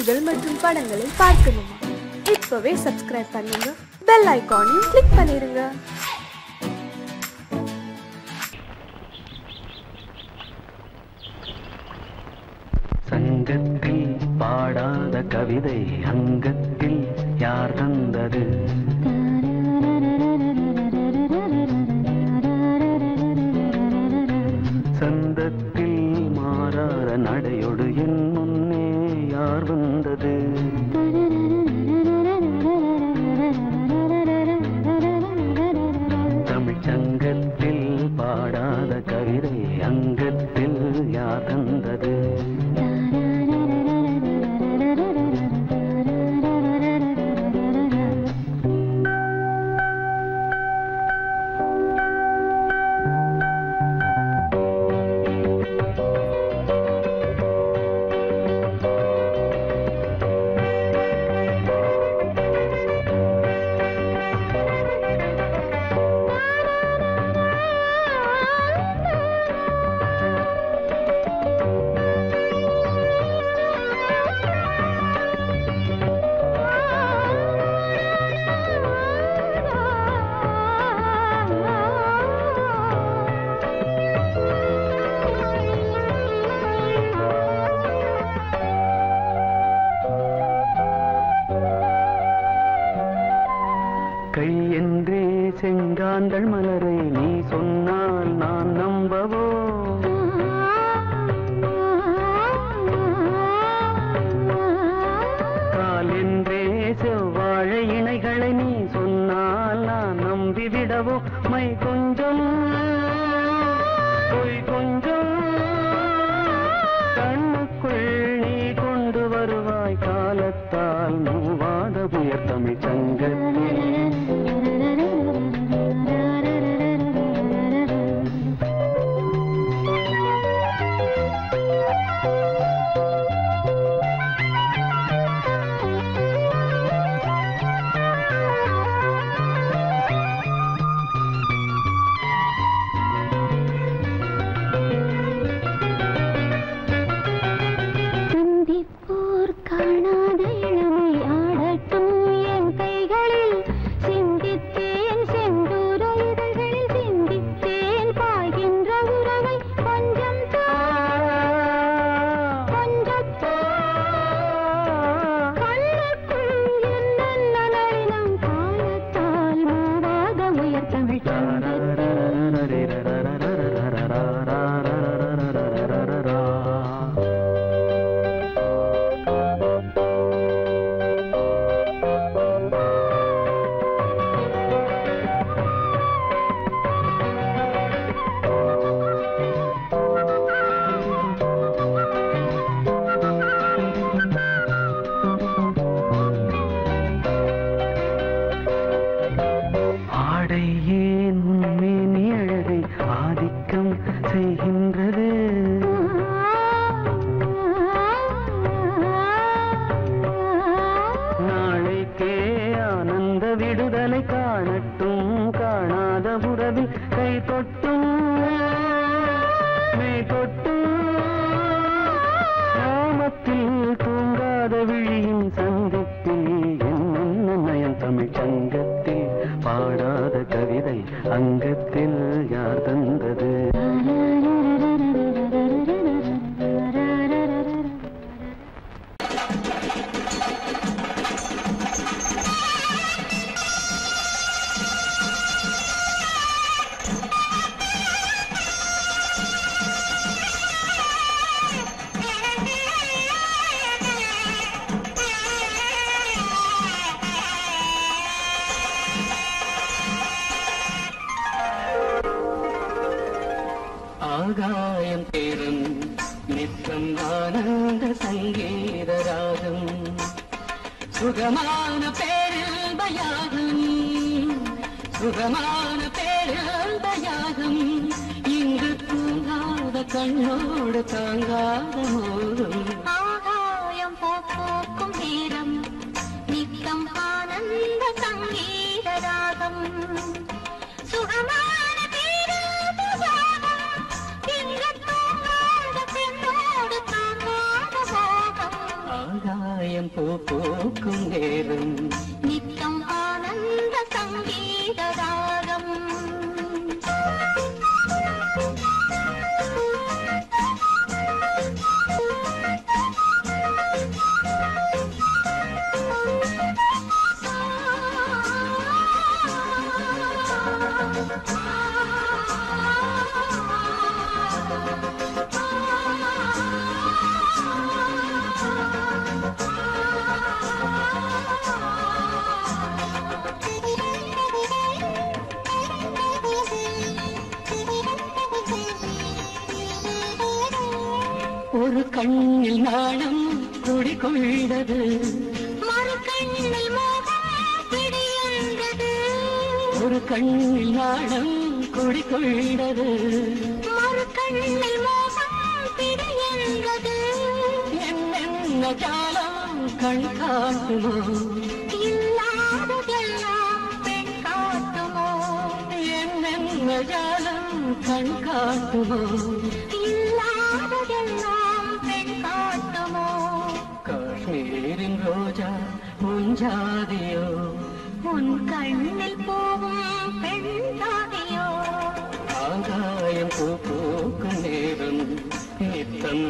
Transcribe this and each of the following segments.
செய்திகள் மற்றும் படங்களை பார்க்கணுமா? இப்பவே சப்ஸ்கிரைப் பண்ணுங்க. பெல் ஐக்கானையும் கிளிக் பண்ணிருங்க. சங்கத்தில் பாடாத கவிதை அங்கத்தில் யார் தந்தது? கை என்றே செங்காந்தள் மலரை நீ சொன்னால் நான் நம்பவோ? ஆகாயம் பூ பூக்கும் நேரம். கண்ணில் நாணம் குடிகொண்டது மறு கண்ணில் மோகம் பிடியந்தது ஒரு கண்ணில் நாணம் குடிகொண்டது. மறு கண்ணில் பிடியந்தது என்னென்ன ஜாலம் கண் காட்டுமோ? இல்லாததெல்லாம் பெண் காட்டுமோ? என்னென்ன ஜாலம் கண் காட்டுமோ? முஞ்சாதியோ உன் கண்ணில் போகும் பெண் தாதியோ ஆகாயம் பூ பூக்கும் நேரம் நித்தம்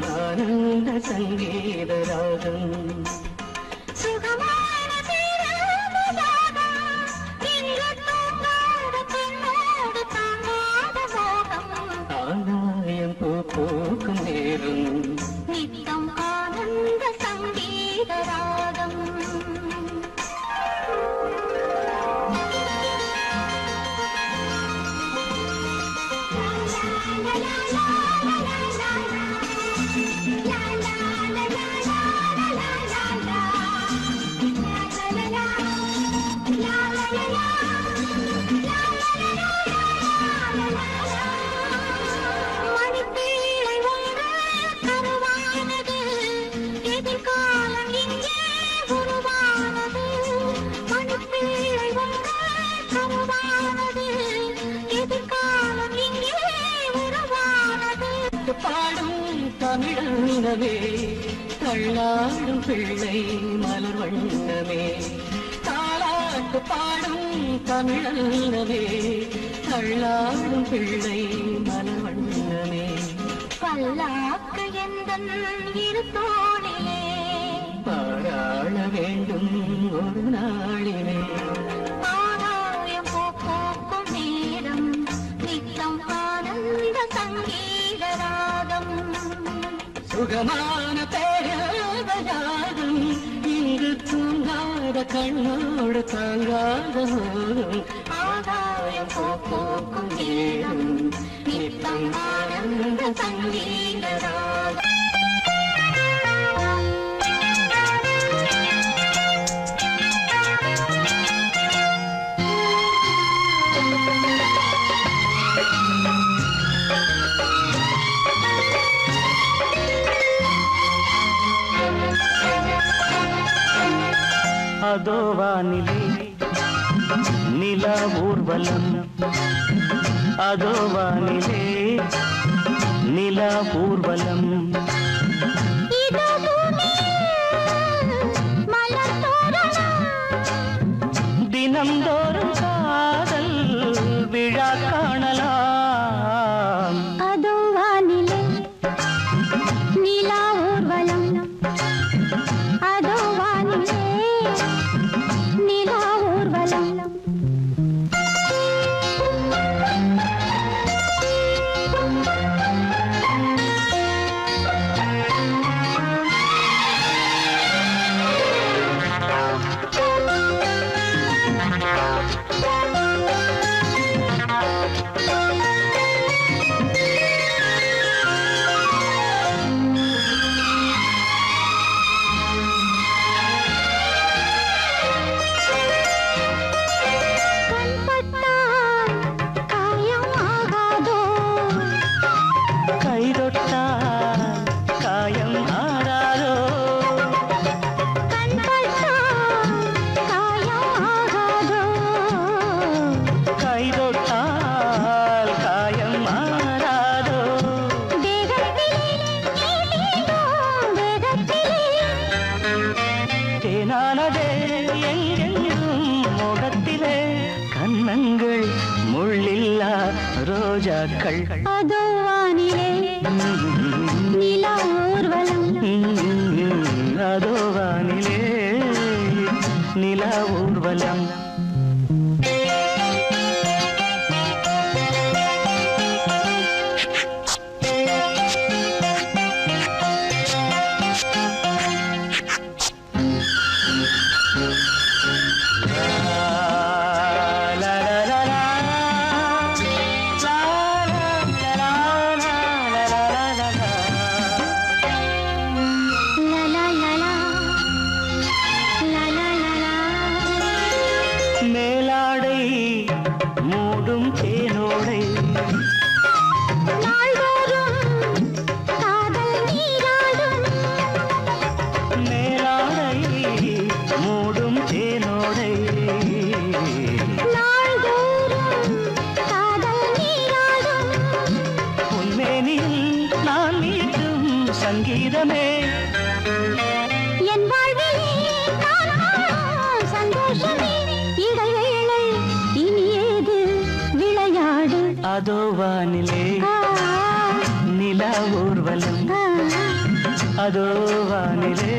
பிள்ளை மலர் வண்ணமே. தாளாட்டு பாடும் தமிழனவே தள்ளாடும் பிள்ளை மலர் வண்ணமே. பல்லாக்கு எந்தன் இரு தோளிலே. பாராள வேண்டும் ஒரு நாளிலே. ஆகாயம் கண்ணோடு தாங்காத மோகம் ஆகாயம் போக்கும் நேரம் நித்தம் ஆனந்த சங்கீத ராகம் அதோ வானிலே நில ஊர்வலம் அதோ வானிலே நில അതോ വാനിലെ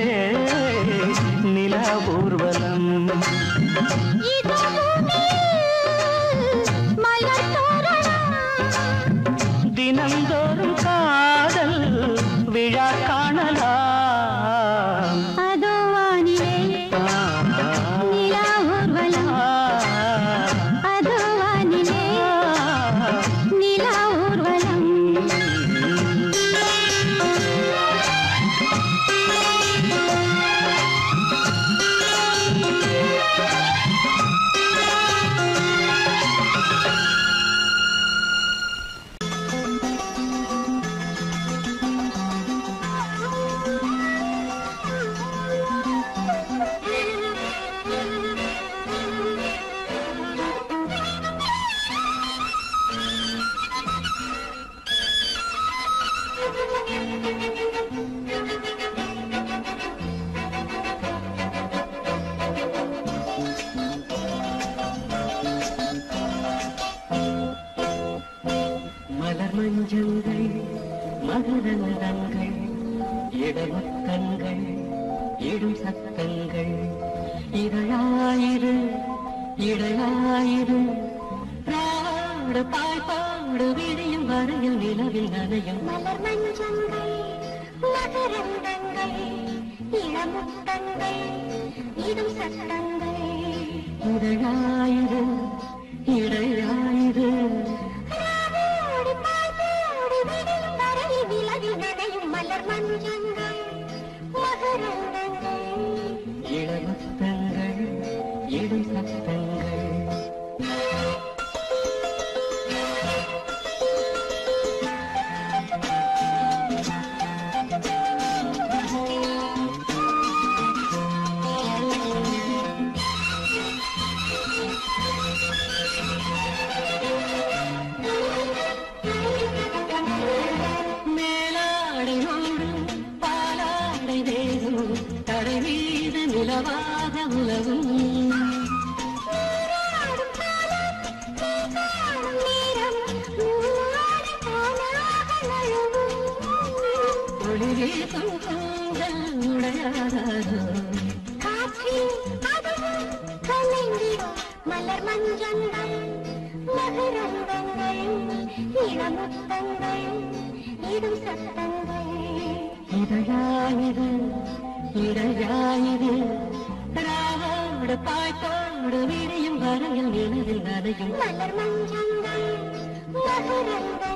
சத்தங்கள் இடும் சத்தங்கள் இதழாயிரு இடையாயிரு ராவோடு பாட்டோடு விரியும் மலர் மஞ்சங்கள் மகரங்கள்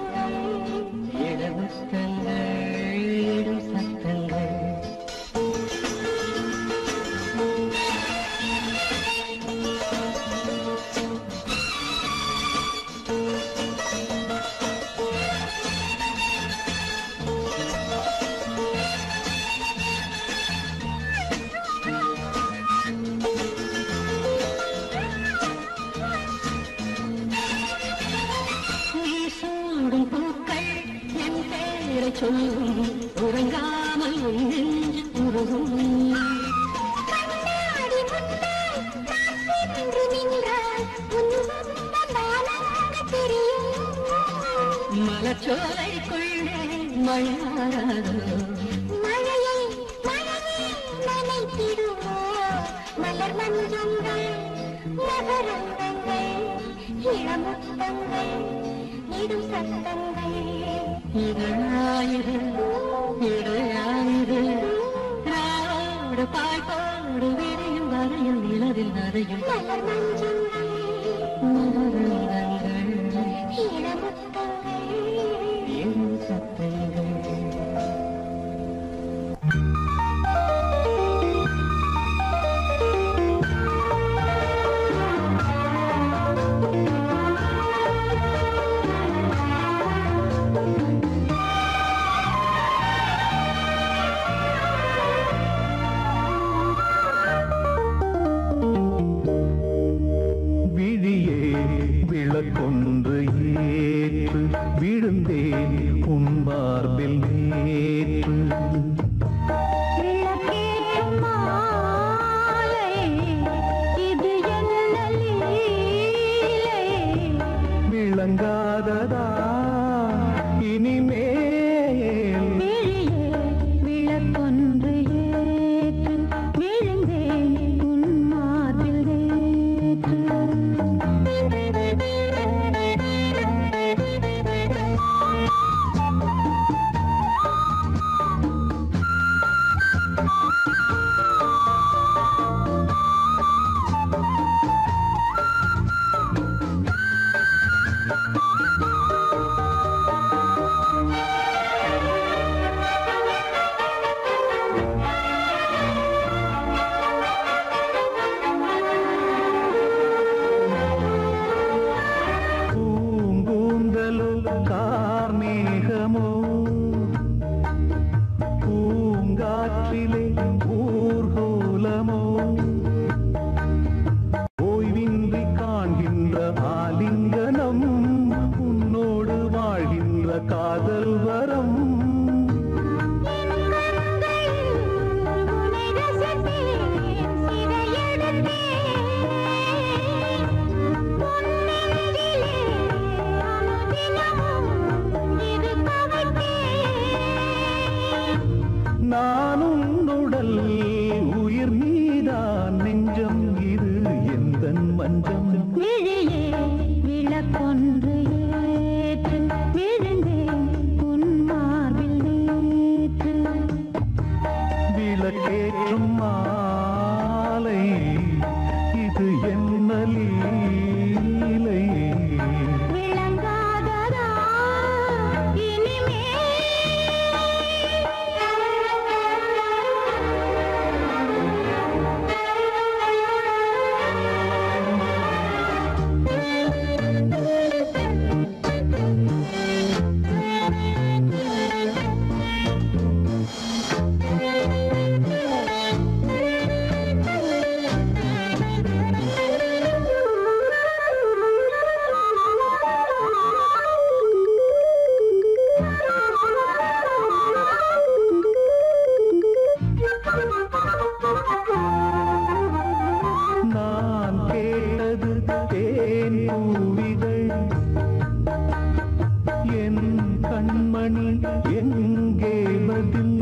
நிலவில் நரையும் மலர் மஞ்சங்கள் எங்கே பதில்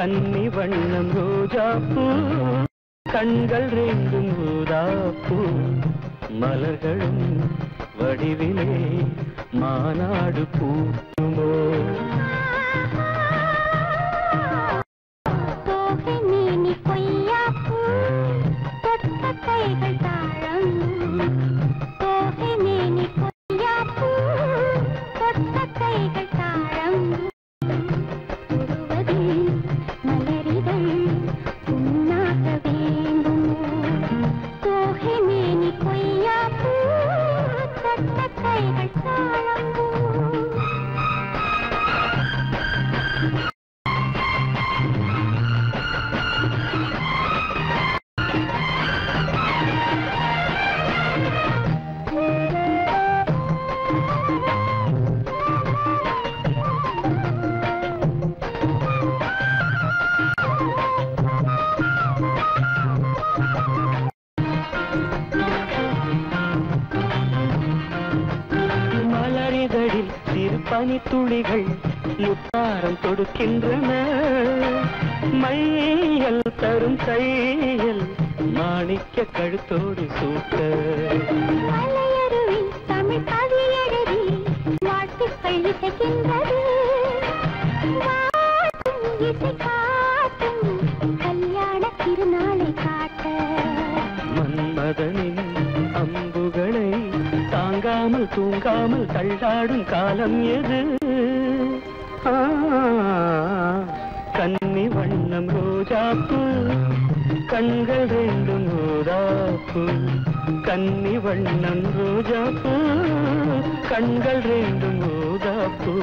கன்னி வண்ணம் ரோஜாப்பூ கண்கள் ரெண்டும் ஊதாப்பூ மலர்களும் வடிவிலே மாநாடு பூக்குமோ மதனின் அம்புகளை தாங்காமல் தூங்காமல் தள்ளாடும் காலம் எது? கன்னி வண்ணம் ரோஜாப்பு கண்கள் ரெண்டும் ரோதாப்பு. கன்னி வண்ணம் ரோஜாப்பு கண்கள் ரெண்டும் ரோதாப்பு.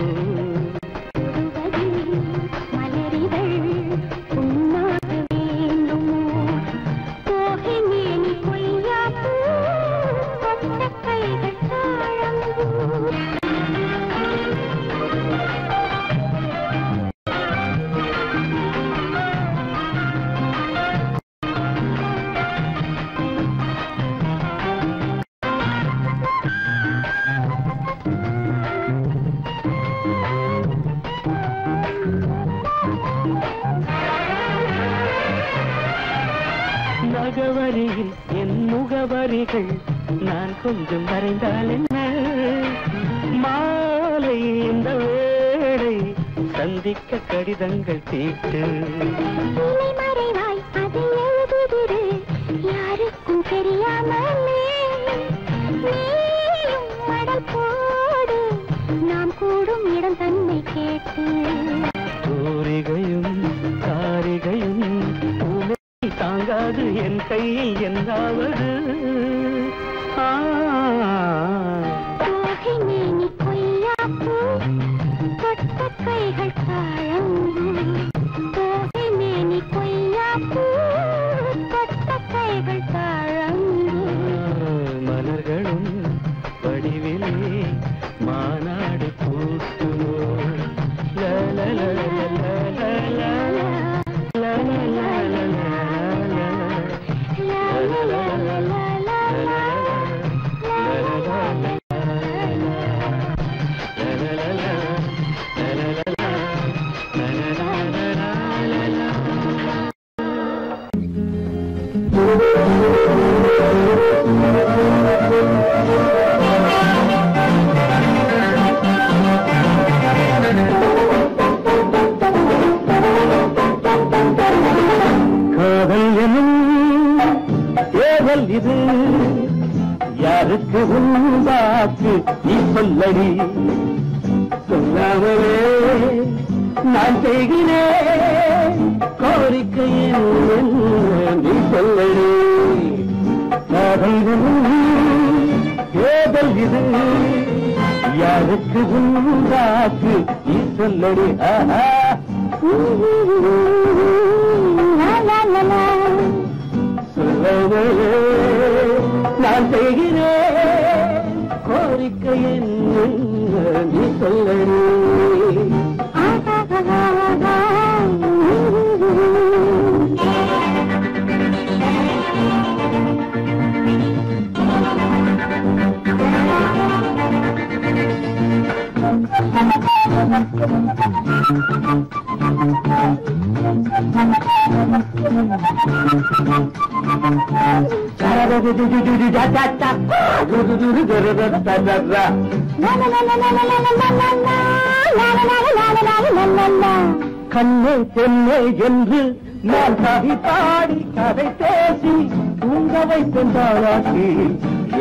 கண்கள் தீட்டு. கண்ணே பெண்ணே என்று நான் கவி பாடி கதை பேசி தூங்க வைத்தந்தாளாக்கி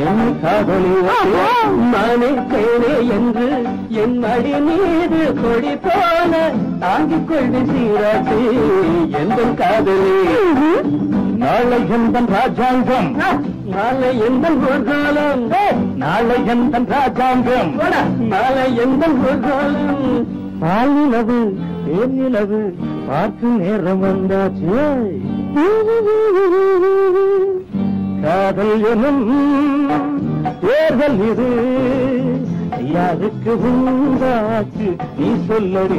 என் காதலி நானே தேனே என்று என் அடி மீது கொடி போல தாங்கிக் கொள்வி சீராட்டி எந்த காதலி நாளை எந்த ராஜாங்கம். நாளை எந்த ஊர்காலம் நாளை எந்த ராஜாங்கம்? நாளை எந்த ஊர்காலம் பாலிலவு தேனிலவு பார்த்து நேரம் வந்தாச்சு. காதல் எனும் தேர்தல் இது. யாருக்கு உண்டாச்சு? நீ சொல்லடி.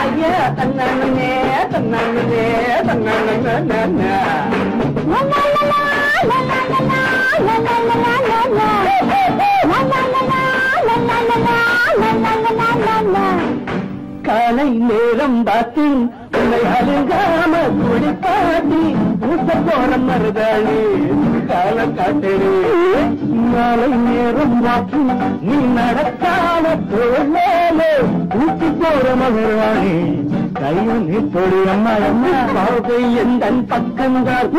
ஐயா தன்னானே தன்னானே தன்னானே காலை நேரம் பார்த்து உன்னை அழுங்காம குடிப்பாட்டி ஊட்ட போற மருதாளி காலம் காட்டடி மாலை நேரம் வாக்கி நீ நடக்காம தோழே ஊட்டி போற மகராணி கையில் நீ தொடி அம்மா அம்மா பார்வை எந்த பக்கம்தான்?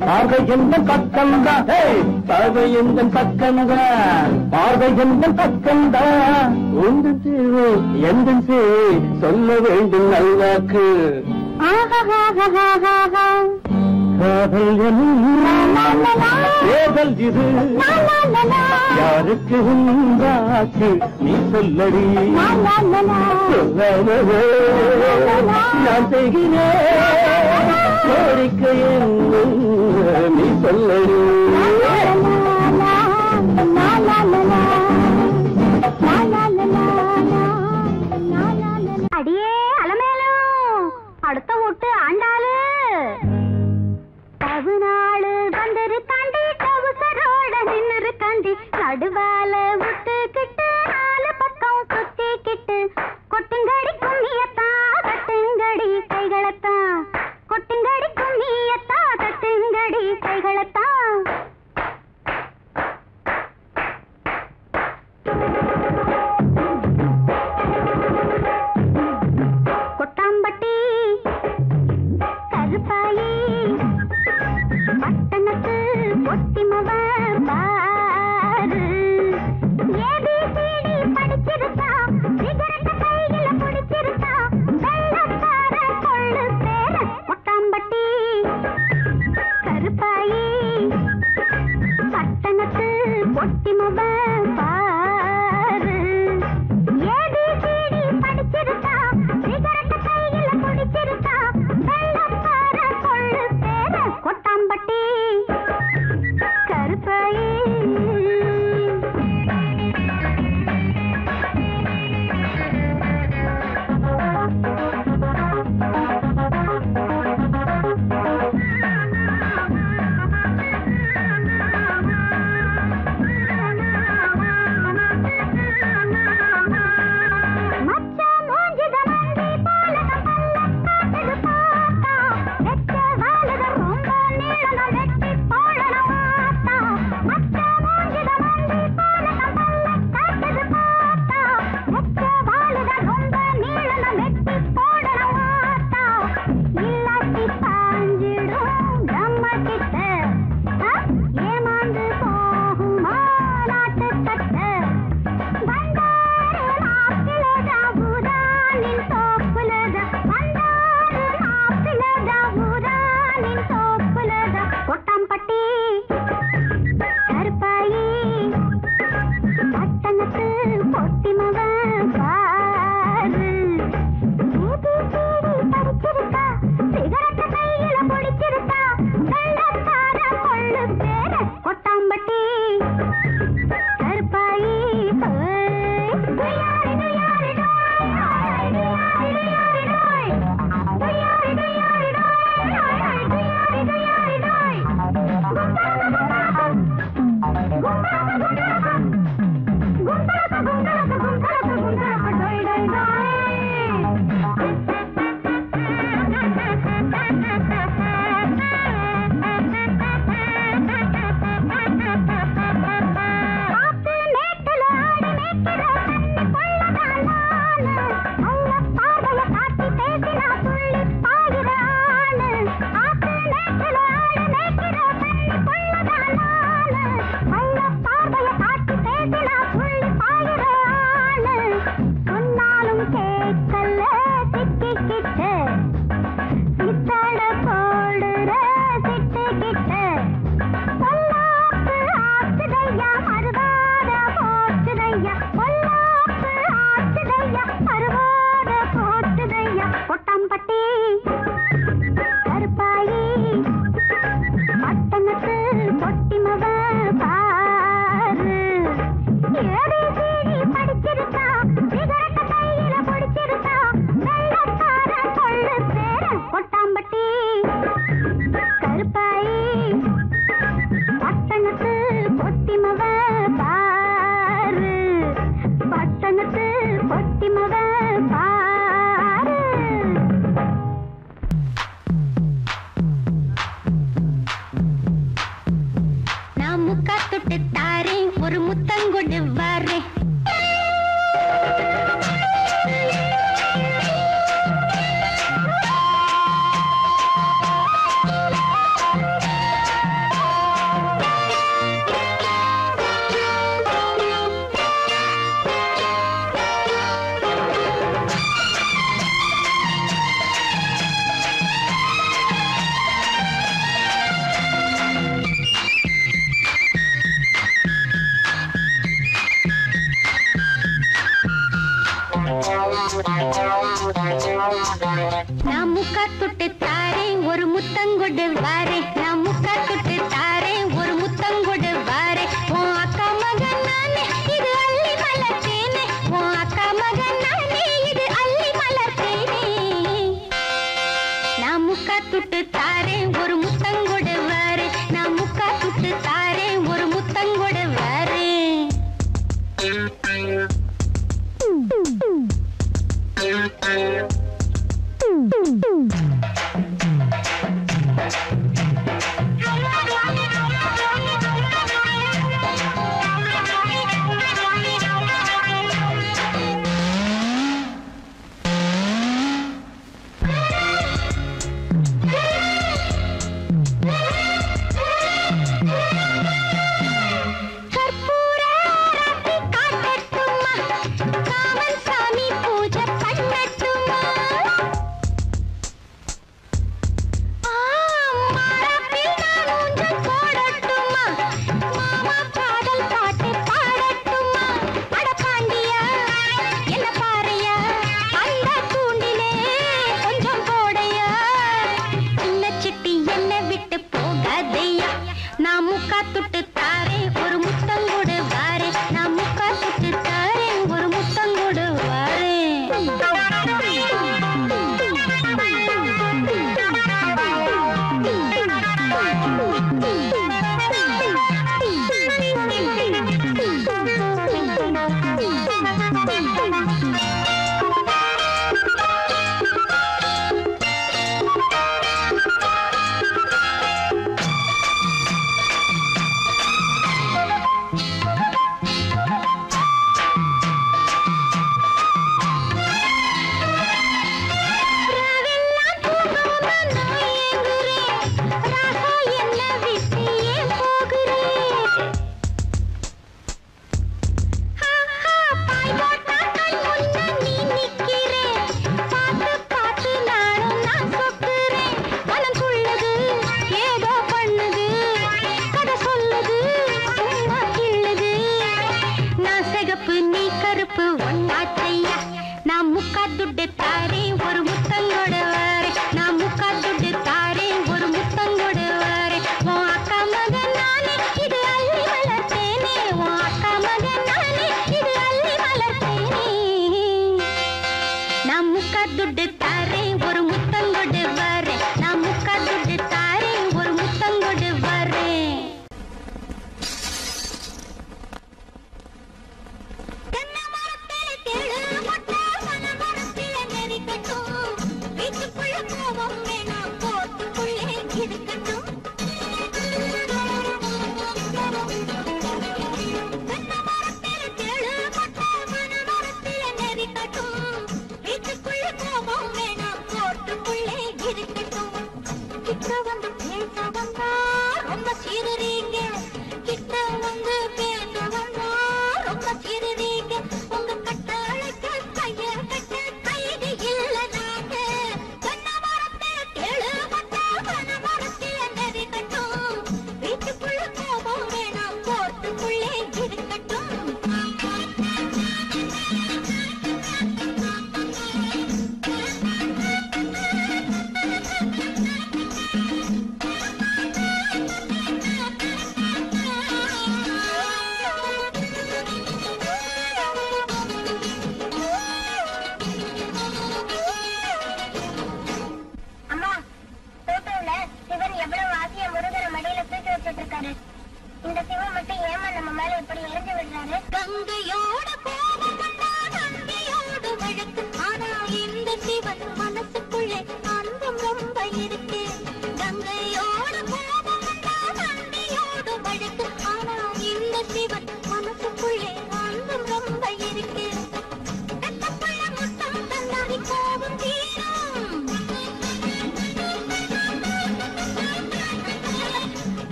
பார்வை எந்த பக்கம்தான்? பார்வை எந்த பக்கம்தான்? பார்வை எந்த பக்கம்தான்? உந்து தேவை எந்த சேவை சொல்ல வேண்டும் நல்வாக்கு. ஆஹா காதல் எனும் தேர்தல் இது யாருக்கு உண்டாச்சு நீ சொல்லடி நான் செய்கிறேன் கோரிக்கை நீ சொல்லடி அடியே அலமேலும் அடுத்த ஓட்டு ஆண்டா ஆண்டாளு தவுநாளு வந்திருக்காண்டி கவுசரோட நின்னுருக்காண்டி நடுவால விட்டுக்கிட்டு நாலு பக்கம் சுத்திக்கிட்டு. கொட்டுங்கடி கும்மியத்தா கட்டுங்கடி கைகளத்தான். கொட்டுங்கடி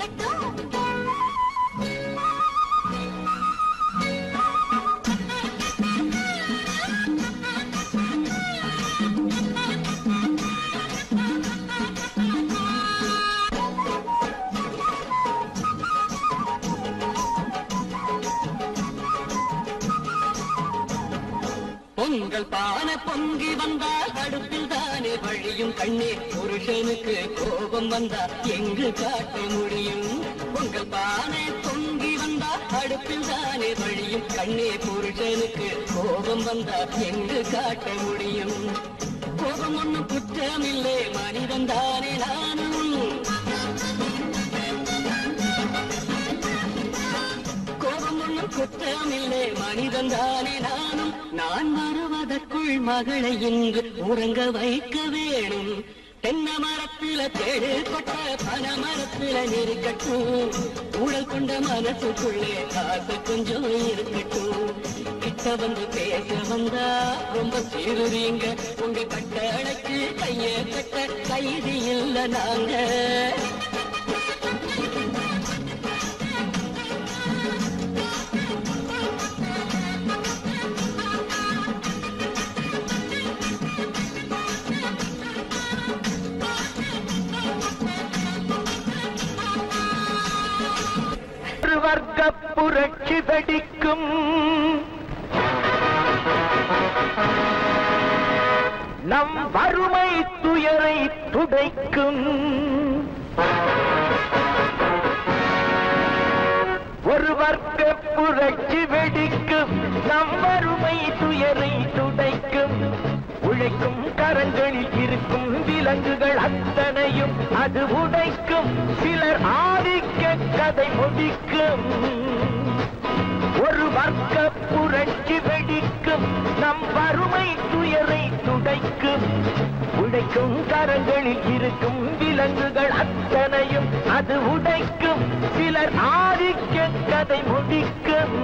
perfecto. கோபம் வந்தா எங்கு காட்ட முடியும்? உங்கள் பானை பொங்கி வந்தா அடுப்பில் தானே வழியும். கண்ணே புருஷனுக்கு கோபம் வந்தா எங்கு காட்ட முடியும்? கோபம் ஒண்ணும் குற்றமில்லை. மனிதன் தானே நானும். கோபம் ஒண்ணும் குற்றமில்லை. மனிதன் தானே நானும். நான் வருவதற்குள் மகளை இங்கு உறங்க வைக்க மரத்தில தேடு கொட்ட பல மரத்தில நெருக்கட்டும். ஊழல் கொண்ட மனசுக்குள்ளே காசு கொஞ்சம் இருக்கட்டும். கிட்ட வந்து பேச வந்தா ரொம்ப சீருறீங்க உங்க கட்டளைக்கு கைய கட்ட கைதி இல்ல நாங்க. ஒரு புரட்சி வெடிக்கும் நம் வறுமை துயரை துடைக்கும். ஒரு வர்க்க புரட்சி வெடிக்கும். நம் வறுமை துயரை துடைக்கும். உழைக்கும் கரங்களில் இருக்கும் விலங்குகள் அத்தனையும் அது உடைக்கும். சிலர் ஆதிக்க கதை முடிக்கும். ஒரு வர்க்க புரட்சி வெடிக்கும். நம் வறுமை துயரை துடைக்கும். உடைக்கும் கரங்களில் இருக்கும் விலங்குகள் அத்தனையும் அது உடைக்கும். சிலர் ஆதிக்க கதை முடிக்கும்.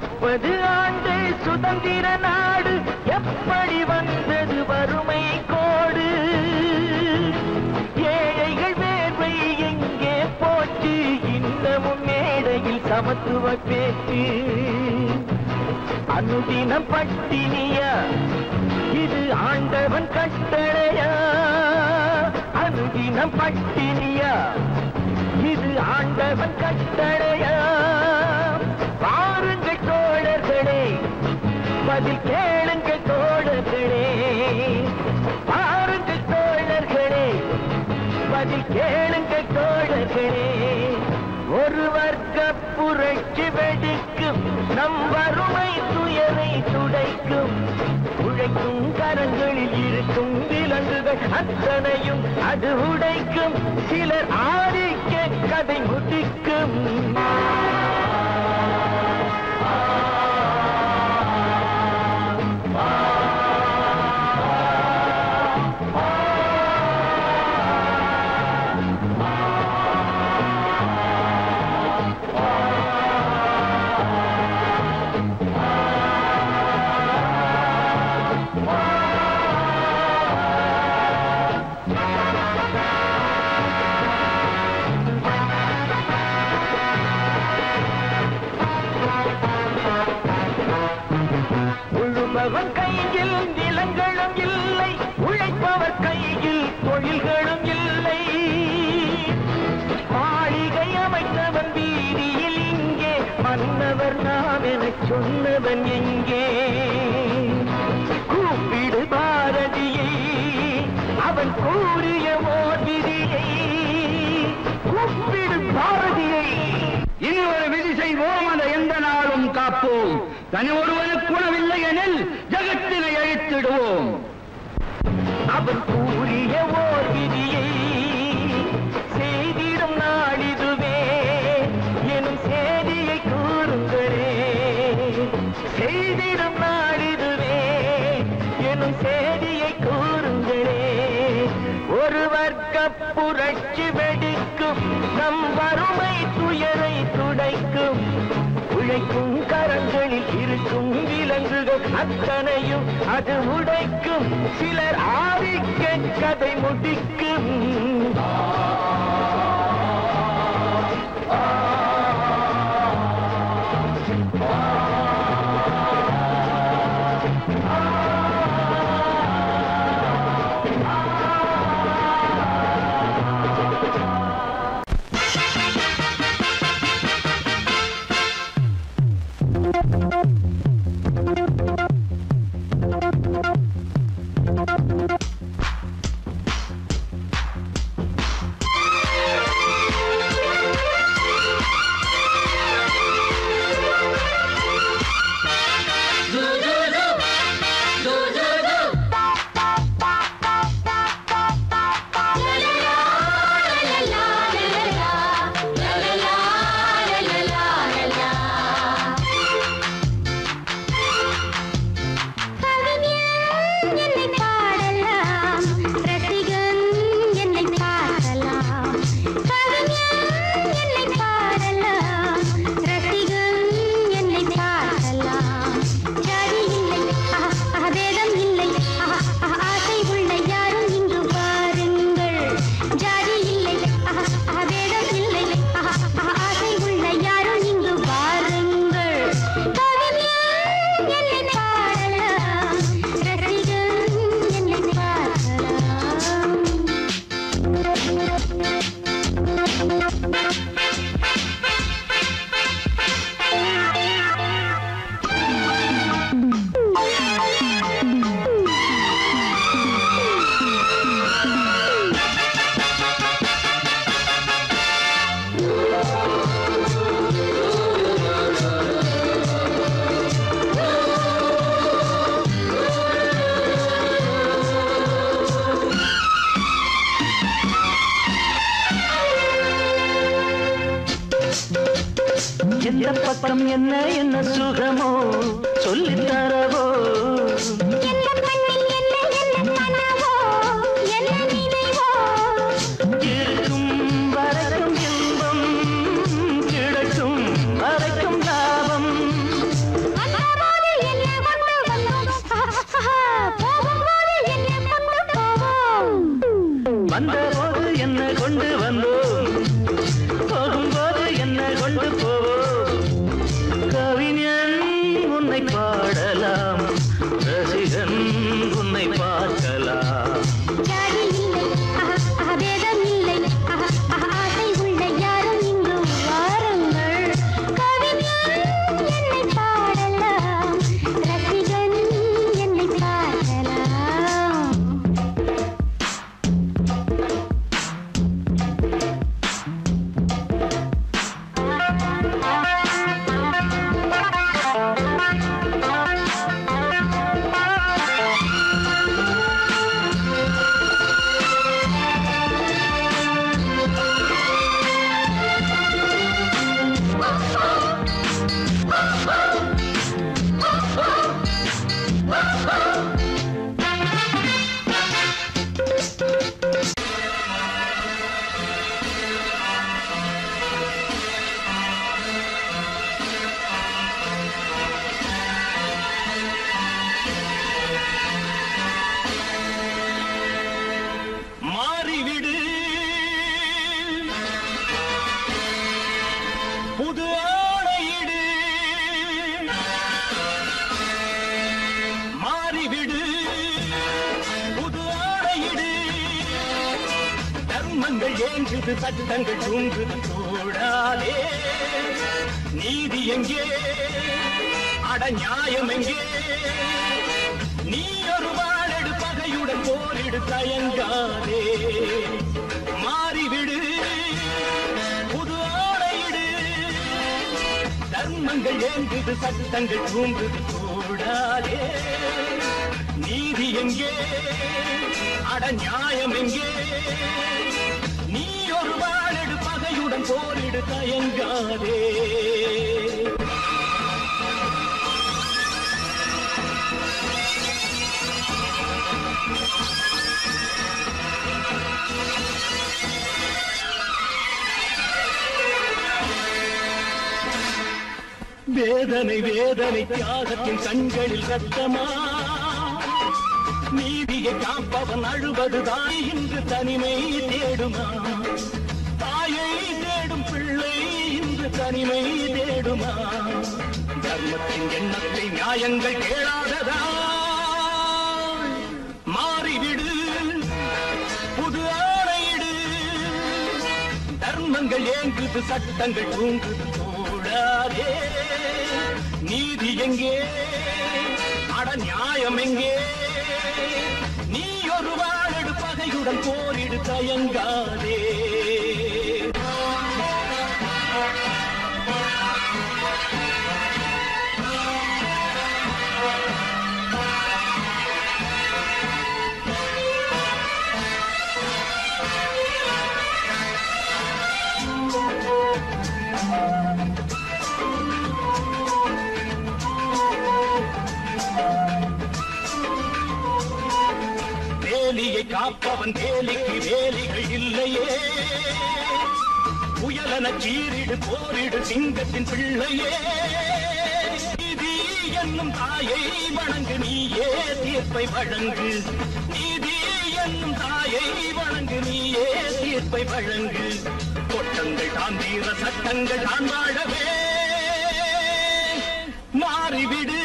முப்பது ஆண்டு சுதந்திர நாடு. எப்படி வந்தது வறுமை கோடு? ஏழைகள் வேர்வை எங்கே போச்சு? இன்னமும் மேடையில் சமத்துவ பேச்சு. அனுதினம் பட்டினியா? இது ஆண்டவன் கட்டளையா? அனுதினம் பட்டினியா? இது ஆண்டவன் கட்டளையா? பதில் கேளுங்கள் தோழர்களே. பாருங்கள் தோழர்களே பதில் கேளுங்கள் தோழர்களே. ஒரு வர்க்க புரட்சி வெடிக்கும் நம் வறுமை துயரை துடைக்கும். உழைக்கும் கரங்களில் இருக்கும் விலங்குகள் அத்தனையும் அது உடைக்கும். சிலர் ஆதிக்க கதை முடிக்கும். சொன்னவன் எங்கே? கூப்பிடு பாரதியை அவன் கூறிய ஓர் கூப்பிடு பாரதியை. இனி ஒரு விதி செய்வோம் அதை எந்த நாளும் காப்போம். தனி ஒருவனுக்கு உணவில்லை எனில் ஜகத்தினை அழித்திடுவோம். அவன் கூறிய ஓர் விதியை துயரை துடைக்கும். உழைக்கும் கரங்களில் இருக்கும் விலங்குகள் அத்தனையும் அது உடைக்கும். சிலர் ஆதிக்க கதை முடிக்கும். ஆ தர்மங்கள் ஏங்குது சட்டங்கள் தூங்குது தோடாலே நீதி எங்கே? அட நியாயம் எங்கே? நீ ஒரு வாழெடு பகையுடன் போரிடு தயங்காதே. மாறிவிடு புது ஆடையிடு தர்மங்கள் ஏங்குது சட்டங்கள் தூங்குது தோடாலே நீதி எங்கே? அட நியாயம் எங்கே? ஒரு வாழடு பகையுடன் போரிடு தயங்காதே. வேதனை வேதனை தியாகத்தின் கண்களில் ரத்தமா நீதியை காப்பவன் அழுவதுதான் இன்று தனிமை தேடுமா? தனிமை தேடுமா? தர்மத்தின் எண்ணத்தை நியாயங்கள் கேளாததா? மாறிவிடு புது ஆணையிடு. தர்மங்கள் ஏங்குது சட்டங்கள் தூங்குது போடாதே நீதி எங்கே? அட நியாயம் எங்கே? நீ ஒரு வாழெடு பகையுடன் போரிடு தயங்காதே. சிங்கத்தின் பிள்ளையே நீதி என்னும் தாயை வணங்கு நீயே தீர்ப்பை வழங்கு. நீதி என்னும் தாயை வணங்கு நீயே தீர்ப்பை வழங்கு. கொட்டங்கள் தான் வீர சட்டங்கள் தான் வாழவே. மாறிவிடு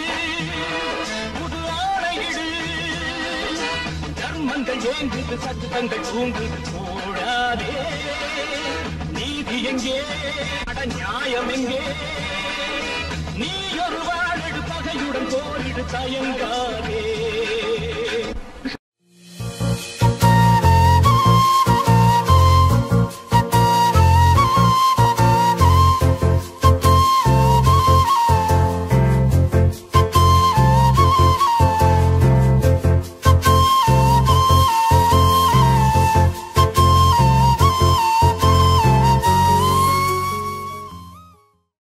புது ஆணையிடு. தர்மங்கள் ஏங்குது சட்டங்கள் தூங்குது போடாதே எங்கே? அட நியாயம் எங்கே? நீ ஒரு வாழெடு பகையுடன் போரிடு தயங்காதே.